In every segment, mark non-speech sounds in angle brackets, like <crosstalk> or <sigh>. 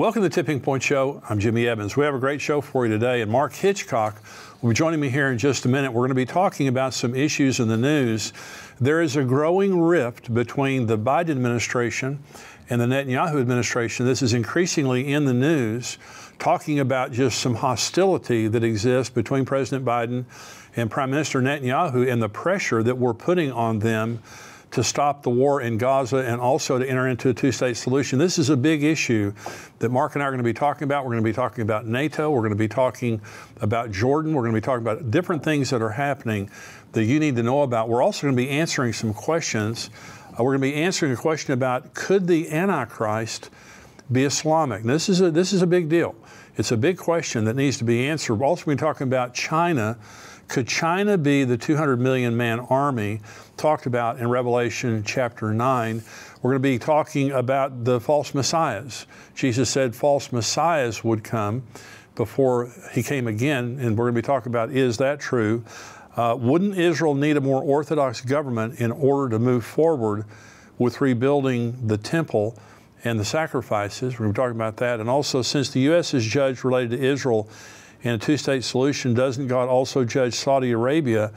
Welcome to the Tipping Point Show. I'm Jimmy Evans. We have a great show for you today, and Mark Hitchcock will be joining me here in just a minute. We're going to be talking about some issues in the news. There is a growing rift between the Biden administration and the Netanyahu administration. This is increasingly in the news, talking about just some hostility that exists between President Biden and Prime Minister Netanyahu and the pressure that we're putting on them to stop the war in Gaza and also to enter into a two state solution. This is a big issue that Mark and I are going to be talking about. We're going to be talking about NATO. We're going to be talking about Jordan. We're going to be talking about different things that are happening that you need to know about. We're also going to be answering some questions. Uh, we're going to be answering a question about could the Antichrist be Islamic? this is a, this is a big deal. It's a big question that needs to be answered. We're also going to be talking about China. Could China be the 200 million man army talked about in Revelation chapter 9. We're going to be talking about the false messiahs. Jesus said false messiahs would come before he came again, and we're going to be talking about is that true? Uh, wouldn't Israel need a more orthodox government in order to move forward with rebuilding the temple and the sacrifices? We're going to be talking about that. And also, since the U.S. is judged related to Israel in a two state solution, doesn't God also judge Saudi Arabia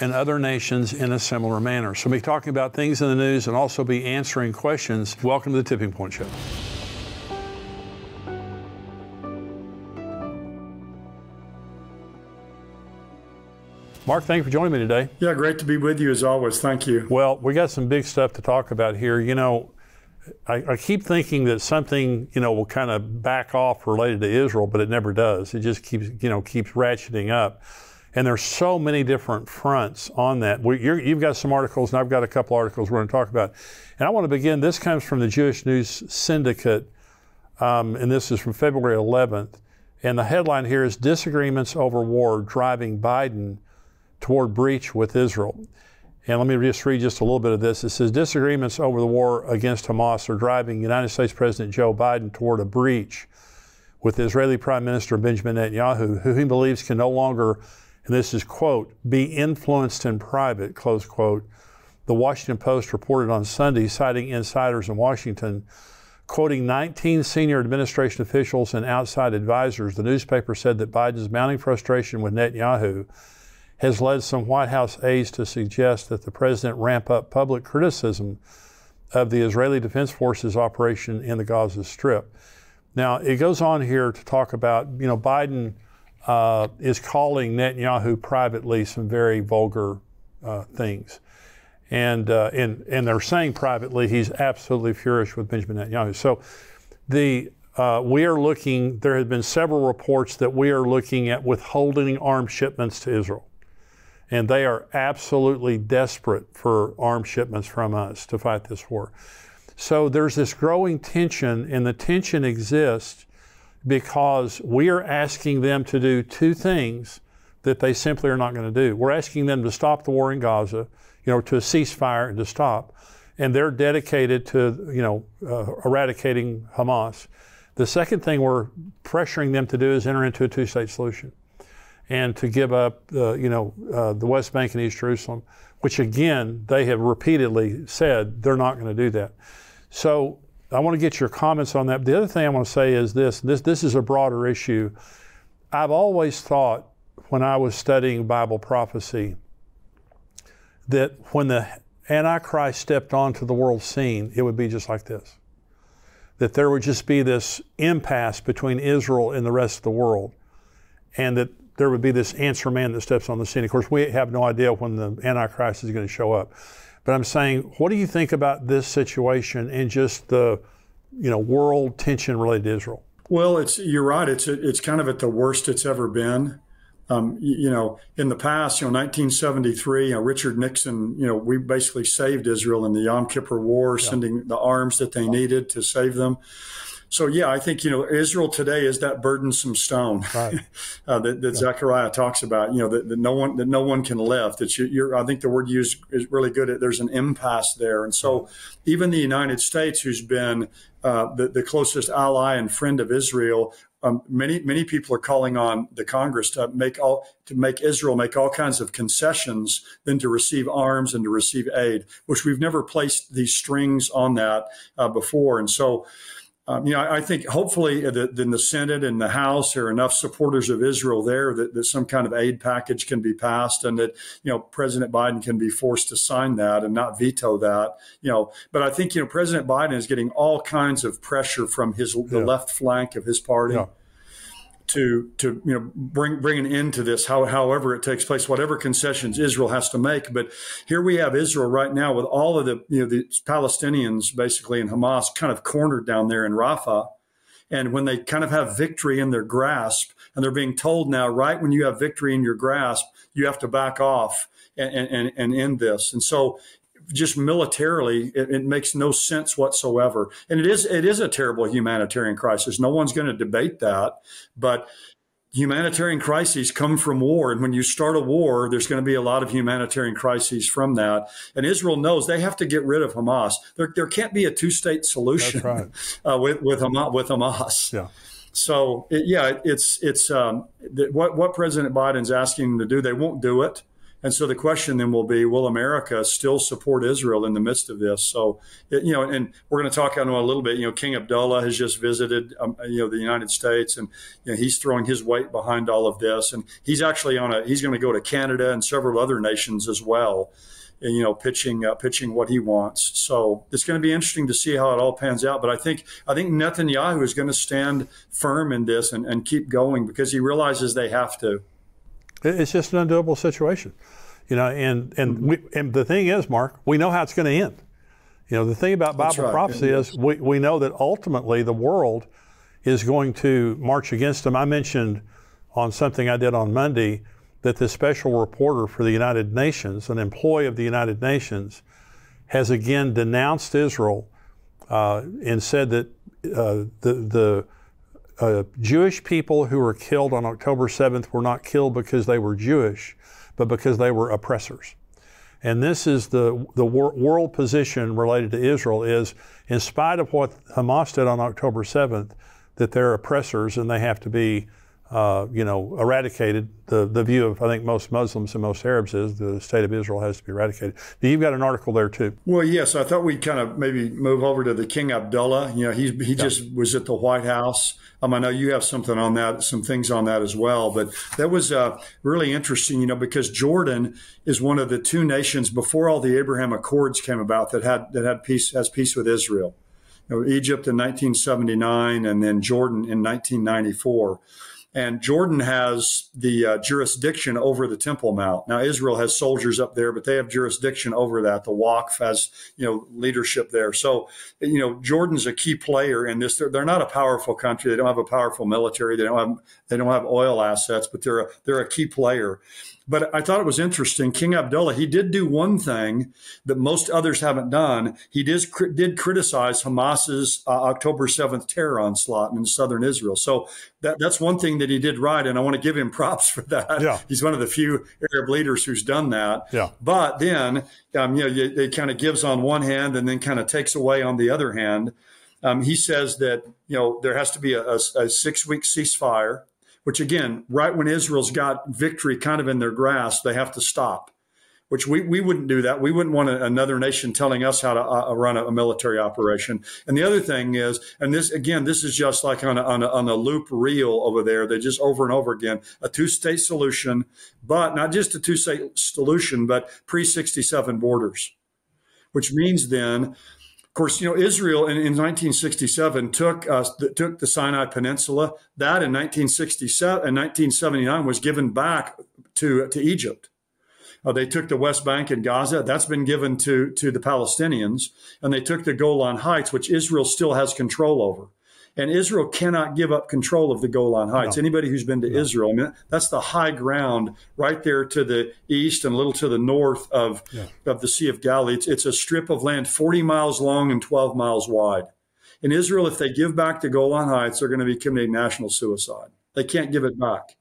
and other nations in a similar manner. So we'll be talking about things in the news and also be answering questions. Welcome to the Tipping Point Show. Mark, thank you for joining me today. Yeah, great to be with you as always. Thank you. Well, we got some big stuff to talk about here. You know, I, I, keep thinking that something, you know, will kind of back off related to Israel, but it never does. It just keeps, you know, keeps ratcheting up. And there's so many different fronts on that. We, you've got some articles, and I've got a couple articles we're going to talk about. And I want to begin. This comes from the Jewish News Syndicate, um, and this is from February 11th. And the headline here is Disagreements over War Driving Biden Toward Breach with Israel. And let me just read just a little bit of this. It says disagreements over the war against Hamas are driving United States President Joe Biden toward a breach with Israeli Prime Minister Benjamin Netanyahu, who he believes can no longer and this is, quote, be influenced in private, close quote. The Washington Post reported on Sunday, citing insiders in Washington, quoting 19 senior administration officials and outside advisors. The newspaper said that Biden's mounting frustration with Netanyahu has led some White House aides to suggest that the president ramp up public criticism of the Israeli Defense Forces operation in the Gaza Strip. Now, it goes on here to talk about, you know, Biden uh, is calling Netanyahu privately some very vulgar uh, things. And, uh, and, and they're saying privately he's absolutely furious with Benjamin Netanyahu. So the, uh, we are looking, there have been several reports that we are looking at withholding arms shipments to Israel. And they are absolutely desperate for arms shipments from us to fight this war. So there's this growing tension, and the tension exists because we are asking them to do two things that they simply are not going to do. We're asking them to stop the war in Gaza, you know, to a ceasefire and to stop. And they're dedicated to, you know, uh, eradicating Hamas. The second thing we're pressuring them to do is enter into a two-state solution and to give up, you know, uh, the West Bank and East Jerusalem, which again, they have repeatedly said they're not going to do that. So I want to get your comments on that. The other thing I want to say is this this, this is a broader issue. I've always thought when I was studying Bible prophecy that when the Antichrist stepped onto the world scene, it would be just like this. That there would just be this impasse between Israel and the rest of the world, and that there would be this answer man that steps on the scene. Of course, we have no idea when the Antichrist is going to show up. But I'm saying, what do you think about this situation and just the, you know, world tension related to Israel? Well, it's you're right. It's it's kind of at the worst it's ever been. Um, you, you, know, in the past, you know, 1973, you know, Richard Nixon, you know, we basically saved Israel in the Yom Kippur War, yeah. sending the arms that they needed to save them so yeah, I think you know Israel today is that burdensome stone right. <laughs> uh, that, that yeah. Zechariah talks about. You know that, that, no one that no one can lift. It's you're, I think the word used is really good. At, there's an impasse there, and so even the United States, who's been uh, the, the closest ally and friend of Israel, um, many many people are calling on the Congress to make all to make Israel make all kinds of concessions, then to receive arms and to receive aid, which we've never placed these strings on that uh, before. And so, um, you know, I, I think hopefully that in the Senate and the House there are enough supporters of Israel there that, that some kind of aid package can be passed, and that you know President Biden can be forced to sign that and not veto that. You know, but I think you know President Biden is getting all kinds of pressure from his the left flank of his party. Yeah to to you know bring bring an end to this how, however it takes place whatever concessions Israel has to make but here we have Israel right now with all of the you know the Palestinians basically and Hamas kind of cornered down there in Rafah and when they kind of have victory in their grasp and they're being told now right when you have victory in your grasp you have to back off and, and, and end this. And so just militarily, it, it, makes no sense whatsoever. And it is it is a terrible humanitarian crisis. No one's going to debate that, but humanitarian crises come from war. And when you start a war, there's going to be a lot of humanitarian crises from that. And Israel knows they have to get rid of Hamas. There, there can't be a two state solution right. <laughs> uh, with, with, Hamas, with Hamas. Yeah. So it, yeah, it's it's um, what what President Biden's asking them to do. They won't do it. And so the question then will be, will America still support Israel in the midst of this? So, you know, and we're going to talk on a little bit. You know, King Abdullah has just visited, um, you know, the United States, and you know, he's throwing his weight behind all of this. And he's actually on a, he's going to go to Canada and several other nations as well. And, you know, pitching uh, pitching what he wants. So it's going to be interesting to see how it all pans out. But I think I think Netanyahu is going to stand firm in this and, and keep going because he realizes they have to. It's just an undoable situation, you know. And and we, and the thing is, Mark, we know how it's going to end. You know, the thing about Bible right. prophecy is we, we know that ultimately the world is going to march against them. I mentioned on something I did on Monday that the special reporter for the United Nations, an employee of the United Nations, has again denounced Israel uh, and said that uh, the the uh, Jewish people who were killed on October 7th were not killed because they were Jewish, but because they were oppressors. And this is the, the wor- world position related to Israel is, in spite of what Hamas did on October 7th, that they're oppressors and they have to be uh, you know, eradicated. The, the view of, I think, most Muslims and most Arabs is the state of Israel has to be eradicated. You've got an article there, too. Well, yes. I thought we'd kind of maybe move over to the King Abdullah. You know, he, he yeah. just was at the White House. Um, I know you have something on that, some things on that as well. But that was uh, really interesting, you know, because Jordan is one of the two nations before all the Abraham Accords came about that had that had peace has peace with Israel. You know, Egypt in 1979 and then Jordan in 1994. And Jordan has the uh, jurisdiction over the Temple Mount. Now, Israel has soldiers up there, but they have jurisdiction over that. The Waqf has, you know, leadership there. So, you know, Jordan's a key player in this. They're, they're not a powerful country. They don't have a powerful military. They don't have, they don't have oil assets, but they're a, they're a key player. But I thought it was interesting. King Abdullah, he did do one thing that most others haven't done. He did, did criticize Hamas's uh, October 7th terror onslaught in southern Israel. So that, that's one thing that he did right. And I want to give him <laughs> props for that. Yeah. He's one of the few Arab leaders who's done that. Yeah. But then, um, you know, it kind of gives on one hand and then kind of takes away on the other hand. Um, he says that, you know, there has to be a, a, a six week ceasefire which again, right when Israel's got victory kind of in their grasp, they have to stop, which we, we wouldn't do that. We wouldn't want a, another nation telling us how to uh, run a, a, military operation. And the other thing is, and this, again, this is just like on a, on a, on a loop reel over there. They just over and over again, a two state solution, but not just a two state solution, but pre 67 borders, which means then of course, you know Israel in, in 1967 took uh, the, took the Sinai Peninsula. That in 1967 and 1979 was given back to to Egypt. Uh, they took the West Bank and Gaza. That's been given to to the Palestinians, and they took the Golan Heights, which Israel still has control over. And Israel cannot give up control of the Golan Heights. No. Anybody who's been to no. Israel, I mean, that's the high ground right there to the east and a little to the north of, yeah. of the Sea of Galilee. It's, it's a strip of land 40 miles long and 12 miles wide. In Israel, if they give back the Golan Heights, they're going to be committing national suicide. They can't give it back.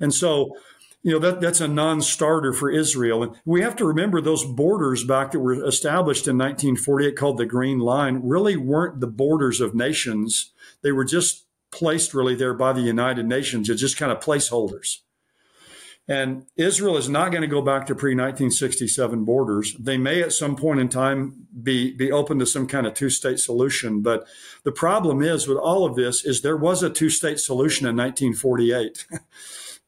And so, you know, that, that's a non-starter for Israel. And we have to remember those borders back that were established in 1948 called the Green Line really weren't the borders of nations they were just placed really there by the United Nations as just kind of placeholders. And Israel is not going to go back to pre 1967 borders. They may at some point in time be, be open to some kind of two state solution. But the problem is with all of this is there was a two state solution in 1948. <laughs>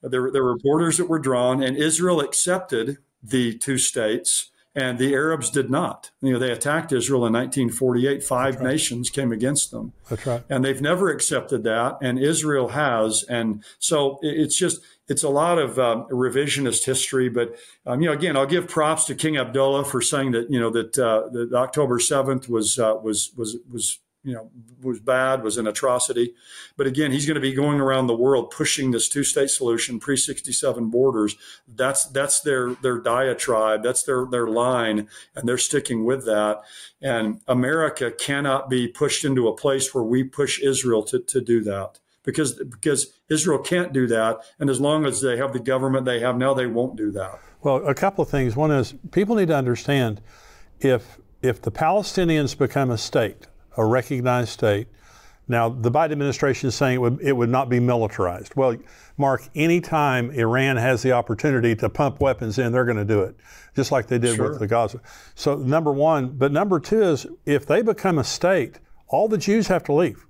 there, there were borders that were drawn and Israel accepted the two states and the Arabs did not. You know, they attacked Israel in 1948. Five right. nations came against them. That's right. And they've never accepted that, and Israel has. And so it's just it's a lot of um, revisionist history. But um, you know, again, I'll give props to King Abdullah for saying that you know that, uh, that October 7th was uh, was was was you know, was bad, was an atrocity. But again, he's going to be going around the world pushing this two-state solution, pre-67 borders. That's that's their their diatribe, that's their their line, and they're sticking with that. And America cannot be pushed into a place where we push Israel to, to do that. Because because Israel can't do that, and as long as they have the government they have now, they won't do that. Well, a couple of things. One is people need to understand if if the Palestinians become a state, a recognized state. Now, the Biden administration is saying it would, it would not be militarized. Well, Mark, anytime Iran has the opportunity to pump weapons in, they're going to do it, just like they did sure. with the Gaza. So, number one. But number two is if they become a state, all the Jews have to leave.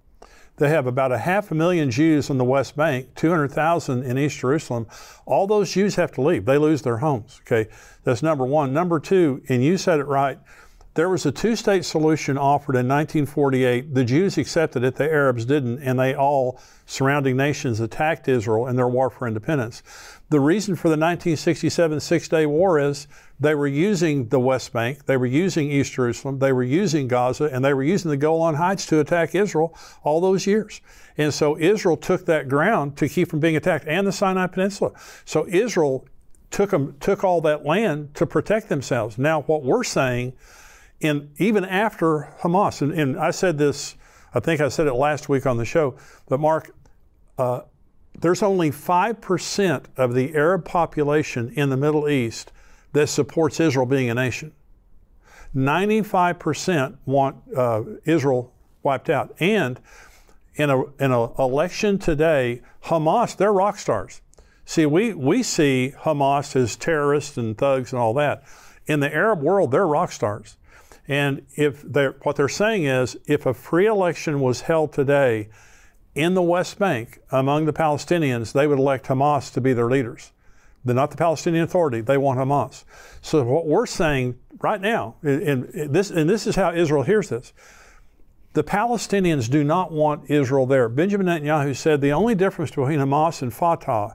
They have about a half a million Jews on the West Bank, 200,000 in East Jerusalem. All those Jews have to leave. They lose their homes. Okay, that's number one. Number two, and you said it right there was a two state solution offered in 1948. The Jews accepted it, the Arabs didn't, and they all, surrounding nations, attacked Israel in their war for independence. The reason for the 1967 Six Day War is they were using the West Bank, they were using East Jerusalem, they were using Gaza, and they were using the Golan Heights to attack Israel all those years. And so Israel took that ground to keep from being attacked, and the Sinai Peninsula. So Israel took, them, took all that land to protect themselves. Now, what we're saying and even after Hamas, and, and, I said this, I think I said it last week on the show, but Mark, uh, there's only 5% of the Arab population in the Middle East that supports Israel being a nation. 95% want uh, Israel wiped out. And in an in a election today, Hamas, they're rock stars. See, we, we see Hamas as terrorists and thugs and all that. In the Arab world, they're rock stars. And if they're, what they're saying is, if a free election was held today in the West Bank among the Palestinians, they would elect Hamas to be their leaders. They're not the Palestinian Authority; they want Hamas. So what we're saying right now, and this, and this is how Israel hears this. The Palestinians do not want Israel there. Benjamin Netanyahu said the only difference between Hamas and Fatah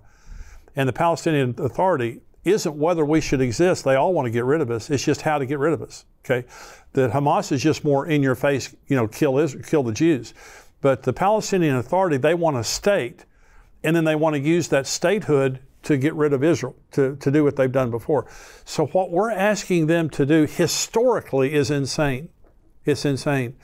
and the Palestinian Authority isn't whether we should exist. They all want to get rid of us. It's just how to get rid of us. Okay, that Hamas is just more in your face. You know, kill Israel, kill the Jews, but the Palestinian Authority they want a state, and then they want to use that statehood to get rid of Israel, to, to do what they've done before. So what we're asking them to do historically is insane. It's insane.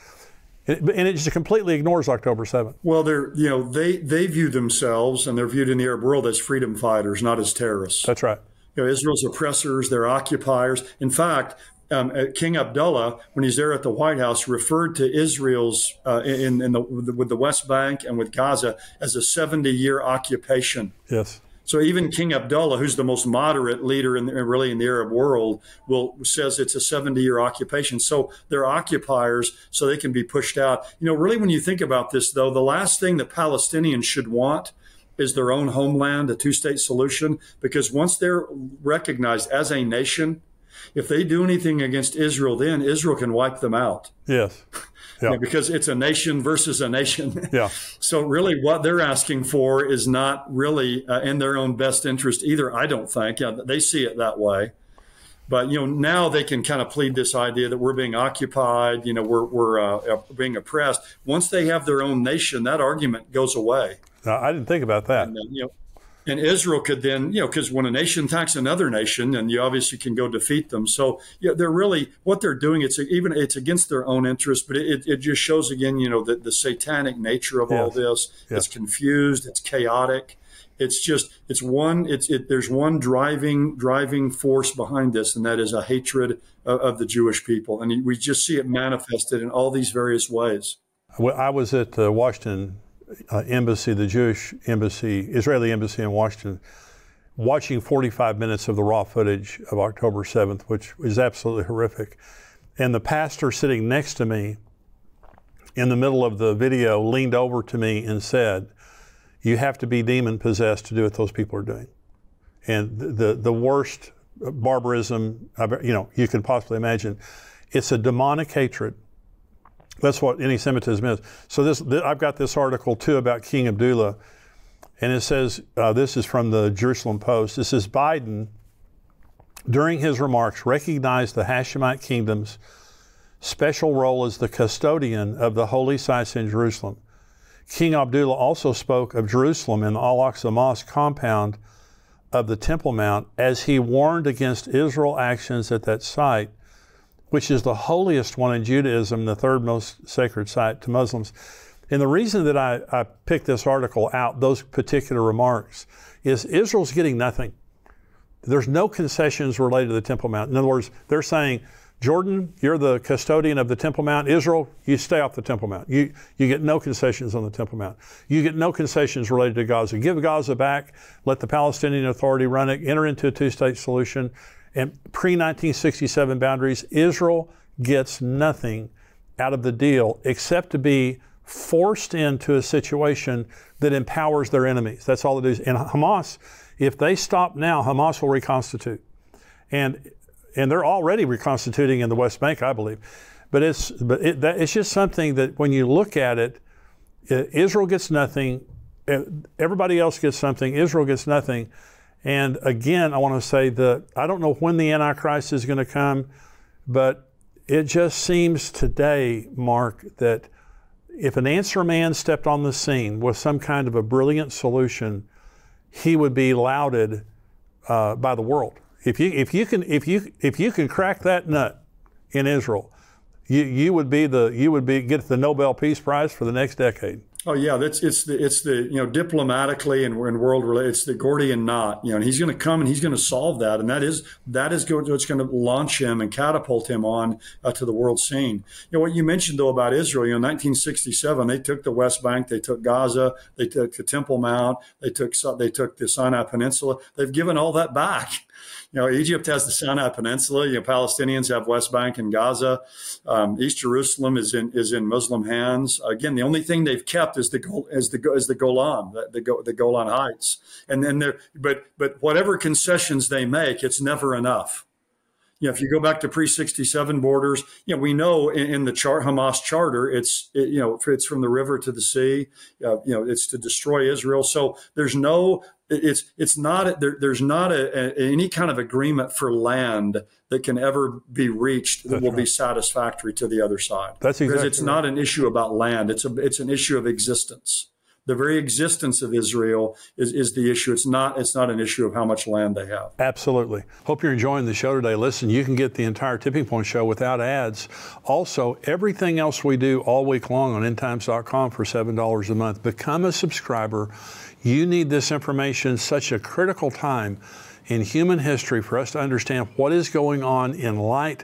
And it just completely ignores October 7th. Well, they're, you know, they, they view themselves and they're viewed in the Arab world as freedom fighters, not as terrorists. That's right you know, Israel's oppressors, their occupiers. In fact, um, uh, King Abdullah, when he's there at the White House, referred to Israel's uh, in, in the, with the West Bank and with Gaza as a 70 year occupation. Yes. So even King Abdullah, who's the most moderate leader in the, really in the Arab world, will says it's a 70 year occupation. So they're occupiers, so they can be pushed out. You know, really, when you think about this, though, the last thing the Palestinians should want is their own homeland, a two state solution, because once they're recognized as a nation, if they do anything against Israel, then Israel can wipe them out. Yes. <laughs> Yeah. because it's a nation versus a nation. <laughs> Yeah. so really, what they're asking for is not really uh, in their own best interest either. I don't think. Yeah, they see it that way. But you know, now they can kind of plead this idea that we're being occupied. You know, we're we're uh, being oppressed. Once they have their own nation, that argument goes away. I didn't think about that. And, you know, and Israel could then, you know, because when a nation attacks another nation, and you obviously can go defeat them. So, yeah, they're really what they're doing. It's even it's against their own interest, but it, it just shows again, you know, the, the satanic nature of yes. all this. Yes. It's confused. It's chaotic. It's just it's one. It's it. There's one driving driving force behind this, and that is a hatred of, of the Jewish people, and we just see it manifested in all these various ways. Well, I was at uh, Washington uh, embassy, the Jewish embassy, Israeli embassy in Washington, watching 45 minutes of the raw footage of October 7th, which is absolutely horrific. And the pastor sitting next to me in the middle of the video leaned over to me and said, You have to be demon possessed to do what those people are doing. And the, the worst barbarism you know you can possibly imagine. It's a demonic hatred. That's what anti-Semitism is. So this, I've got this article too about King Abdullah, and it says uh, this is from the Jerusalem Post. This is Biden during his remarks recognized the Hashemite kingdom's special role as the custodian of the holy sites in Jerusalem. King Abdullah also spoke of Jerusalem and the Al Aqsa Mosque compound of the Temple Mount as he warned against Israel actions at that site, which is the holiest one in Judaism, the third most sacred site to Muslims. And the reason that I, I picked this article out, those particular remarks, is Israel's getting nothing. There's no concessions related to the Temple Mount. In other words, they're saying, Jordan, you're the custodian of the Temple Mount. Israel, you stay off the Temple Mount. You, you get no concessions on the Temple Mount. You get no concessions related to Gaza. Give Gaza back, let the Palestinian Authority run it, enter into a two state solution. And pre 1967 boundaries, Israel gets nothing out of the deal except to be forced into a situation that empowers their enemies. That's all it is. And Hamas, if they stop now, Hamas will reconstitute. And and they're already reconstituting in the West Bank, I believe. But it's but it, that, it's just something that when you look at it, uh, Israel gets nothing, uh, everybody else gets something, Israel gets nothing. And again, I want to say that I don't know when the Antichrist is going to come, but it just seems today, Mark, that if an answer man stepped on the scene with some kind of a brilliant solution, he would be lauded uh, by the world. If you if you can if you if you can crack that nut in Israel, you you would be the you would be get the Nobel Peace Prize for the next decade. Oh yeah, that's it's the it's the you know diplomatically and in world related it's the Gordian knot. You know, and he's going to come and he's going to solve that, and that is that is going what's going to launch him and catapult him on uh, to the world scene. You know what you mentioned though about Israel. You know, 1967 they took the West Bank, they took Gaza, they took the Temple Mount, they took they took the Sinai Peninsula. They've given all that back. You know, Egypt has the Sinai Peninsula. You know, Palestinians have West Bank and Gaza. Um, East Jerusalem is in is in Muslim hands. Again, the only thing they've kept is the is the is the Golan, the the, the Golan Heights. And then there, but but whatever concessions they make, it's never enough. You know, if you go back to pre-67 borders, you know, we know in, in the chart, Hamas charter, it's, it, you know, it's from the river to the sea, uh, you know, it's to destroy Israel. So there's no it's it's not there, there's not a, a, any kind of agreement for land that can ever be reached that That's will right. be satisfactory to the other side. That's exactly because it's right. not an issue about land. It's a it's an issue of existence. The very existence of Israel is, is the issue. It's not it's not an issue of how much land they have. Absolutely. Hope you're enjoying the show today. Listen, you can get the entire Tipping Point show without ads. Also, everything else we do all week long on endtimes.com for seven dollars a month. Become a subscriber you need this information such a critical time in human history for us to understand what is going on in light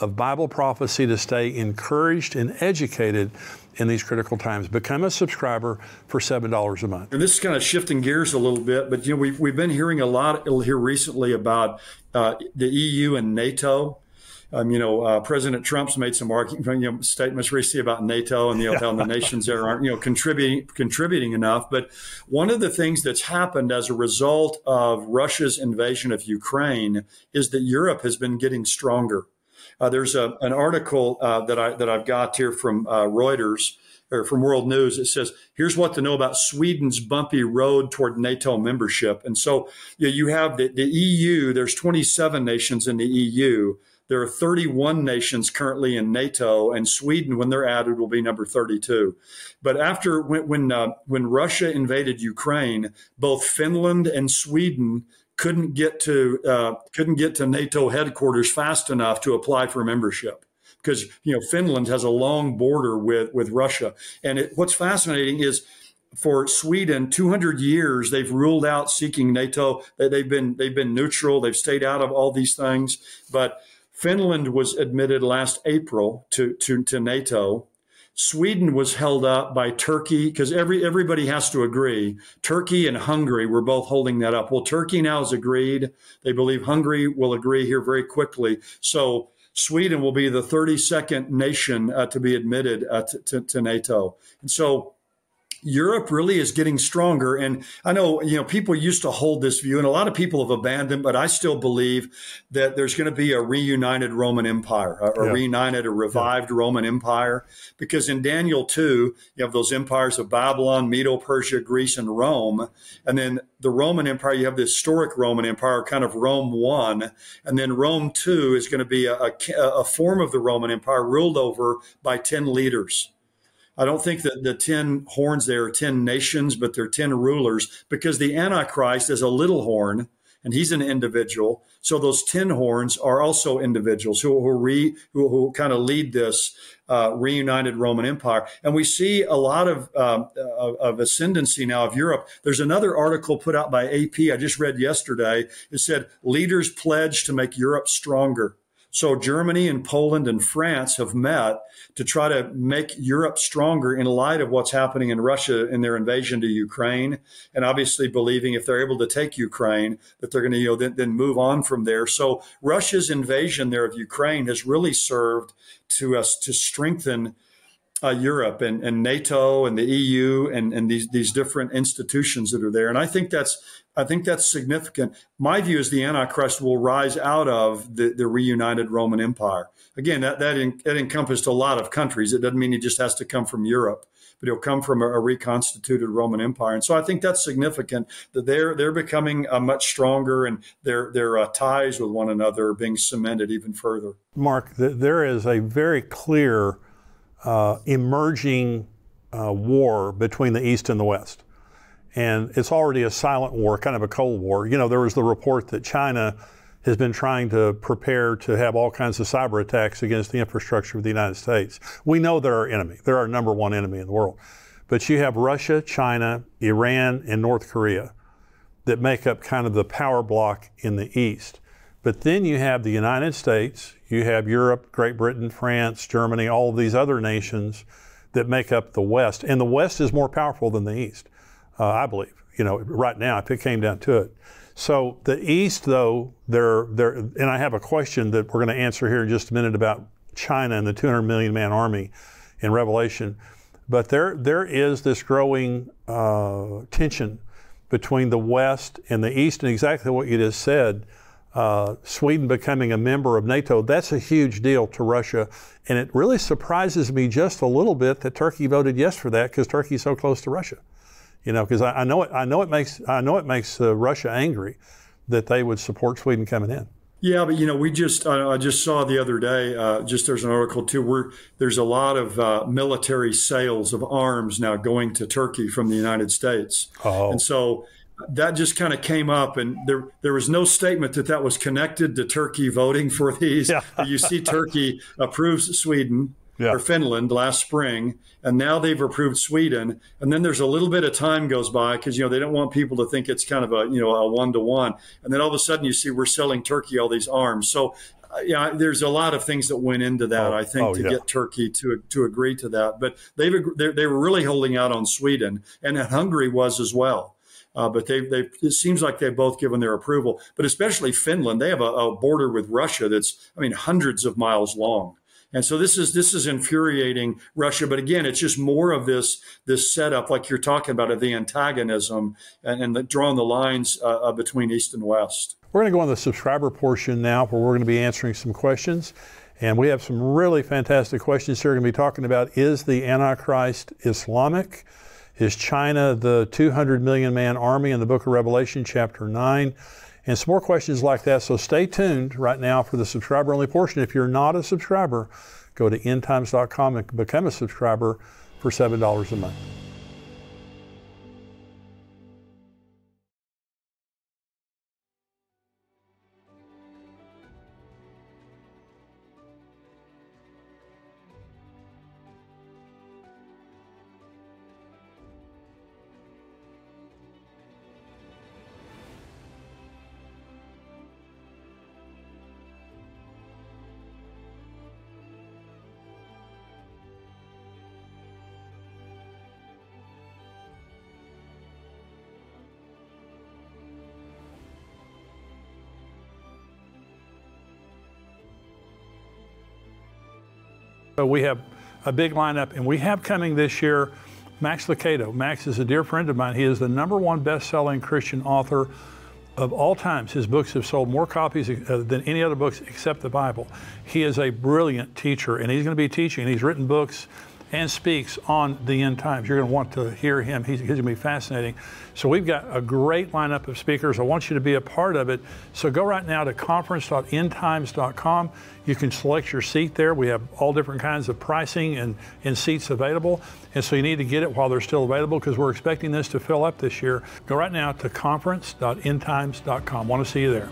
of Bible prophecy to stay encouraged and educated in these critical times. Become a subscriber for $7 a month. And this is kind of shifting gears a little bit, but you know, we've, we've been hearing a lot here recently about uh, the EU and NATO um, you know, uh, President Trump's made some argument, you know, statements recently about NATO and you know, how the <laughs> nations there aren't, you know, contributing contributing enough. But one of the things that's happened as a result of Russia's invasion of Ukraine is that Europe has been getting stronger. Uh, there's a, an article uh, that I that I've got here from uh, Reuters or from World News. It says, "Here's what to know about Sweden's bumpy road toward NATO membership." And so you, know, you have the, the EU. There's 27 nations in the EU. There are 31 nations currently in NATO, and Sweden, when they're added, will be number 32. But after when when, uh, when Russia invaded Ukraine, both Finland and Sweden couldn't get to uh, couldn't get to NATO headquarters fast enough to apply for membership because you know Finland has a long border with with Russia. And it, what's fascinating is for Sweden, 200 years they've ruled out seeking NATO. They've been they've been neutral. They've stayed out of all these things, but Finland was admitted last April to, to, to NATO. Sweden was held up by Turkey because every everybody has to agree. Turkey and Hungary were both holding that up. Well, Turkey now has agreed. They believe Hungary will agree here very quickly. So Sweden will be the 32nd nation uh, to be admitted uh, to, to, to NATO. And so Europe really is getting stronger. And I know, you know, people used to hold this view and a lot of people have abandoned, but I still believe that there's going to be a reunited Roman Empire, a, a yeah. reunited, a revived yeah. Roman Empire. Because in Daniel 2, you have those empires of Babylon, Medo Persia, Greece, and Rome. And then the Roman Empire, you have the historic Roman Empire, kind of Rome 1. And then Rome 2 is going to be a, a, a form of the Roman Empire ruled over by 10 leaders. I don't think that the 10 horns there are 10 nations, but they're 10 rulers because the Antichrist is a little horn and he's an individual. So those 10 horns are also individuals who, who, re, who, who kind of lead this uh, reunited Roman Empire. And we see a lot of, um, of, of ascendancy now of Europe. There's another article put out by AP I just read yesterday. It said leaders pledge to make Europe stronger. So Germany and Poland and France have met to try to make Europe stronger in light of what's happening in Russia in their invasion to Ukraine, and obviously believing if they're able to take Ukraine, that they're going to you know then, then move on from there. So Russia's invasion there of Ukraine has really served to us to strengthen uh, Europe and, and NATO and the EU and, and these these different institutions that are there. And I think that's I think that's significant. My view is the Antichrist will rise out of the, the reunited Roman Empire. Again, that that, in, that encompassed a lot of countries. It doesn't mean he just has to come from Europe, but he'll come from a, a reconstituted Roman Empire. And so I think that's significant that they're they're becoming uh, much stronger and their their uh, ties with one another are being cemented even further. Mark, th- there is a very clear uh, emerging uh, war between the East and the West and it's already a silent war, kind of a Cold War. You know, there was the report that China has been trying to prepare to have all kinds of cyber attacks against the infrastructure of the United States. We know they're our enemy. They're our number one enemy in the world. But you have Russia, China, Iran, and North Korea that make up kind of the power block in the East. But then you have the United States, you have Europe, Great Britain, France, Germany, all of these other nations that make up the West. And the West is more powerful than the East uh, I believe. You know, right now, if it came down to it. So the East, though, they're, they're, and I have a question that we're going to answer here in just a minute about China and the 200 million man army in Revelation. But there, there is this growing uh, tension between the West and the East, and exactly what you just said. Uh, Sweden becoming a member of NATO, that's a huge deal to Russia. And it really surprises me just a little bit that Turkey voted yes for that because Turkey's so close to Russia. You know, because I, I, know it. I know it makes. I know it makes uh, Russia angry that they would support Sweden coming in. Yeah, but you know, we just I, I just saw the other day. Uh, just there's an article too where there's a lot of uh, military sales of arms now going to Turkey from the United States, oh. and so that just kind of came up, and there there was no statement that that was connected to Turkey voting for these. Yeah. <laughs> you see, Turkey approves Sweden yeah. or Finland last spring, and now they've approved Sweden. And then there's a little bit of time goes by because you know they don't want people to think it's kind of a you know a one to one. And then all of a sudden you see we're selling Turkey all these arms. So uh, yeah, there's a lot of things that went into that. Oh, I think oh, to yeah. get Turkey to to agree to that. But they've they were really holding out on Sweden, and Hungary was as well. Uh, but they they it seems like they've both given their approval. But especially Finland, they have a, a border with Russia that's I mean hundreds of miles long. And so this is this is infuriating Russia. But again, it's just more of this this setup, like you're talking about, of the antagonism and, and the, drawing the lines uh, uh between East and West. We're going to go on the subscriber portion now, where we're going to be answering some questions. And we have some really fantastic questions here. We're going to be talking about is the Antichrist Islamic? Is China the 200 million man army in the book of Revelation, chapter 9? And some more questions like that. So stay tuned right now for the subscriber only portion. If you're not a subscriber, go to endtimes.com and become a subscriber for $7 a month. A big lineup, and we have coming this year Max Lucado. Max is a dear friend of mine. He is the number one best-selling Christian author of all times. His books have sold more copies uh, than any other books except the Bible. He is a brilliant teacher, and he's going to be teaching. He's written books and speaks on the end times. You're going to want to hear him. He's, he's going to be fascinating. So we've got a great lineup of speakers. I want you to be a part of it. So go right now to conference.endtimes.com. You can select your seat there. We have all different kinds of pricing and, and seats available. And so you need to get it while they're still available because we're expecting this to fill up this year. Go right now to conference.endtimes.com. Want to see you there.